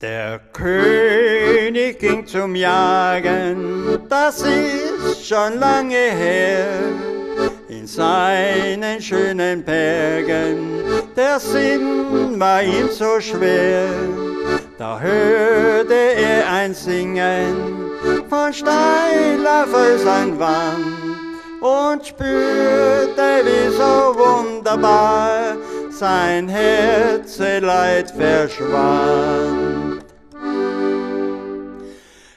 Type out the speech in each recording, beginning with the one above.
Der König ging zum Jagen, das ist schon lange her. In seinen schönen Bergen, der Sinn war ihm so schwer. Da hörte er ein Singen von steiler Felsenwand und spürte, wie so wunderbar sein Herzeleid verschwand.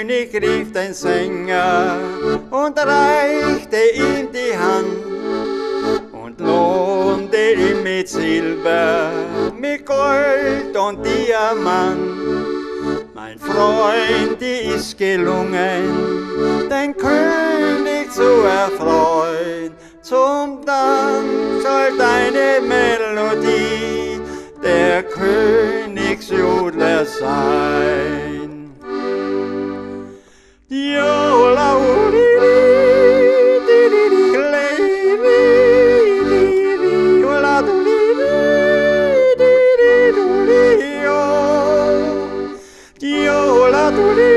König rief den Sänger und reichte ihm die Hand und lohnte ihm mit Silber, mit Gold und Diamant. Mein Freund, die ist gelungen, den König zu erfreuen. Zum Dank soll deine Melodie der Königsjodler sein. Hallelujah.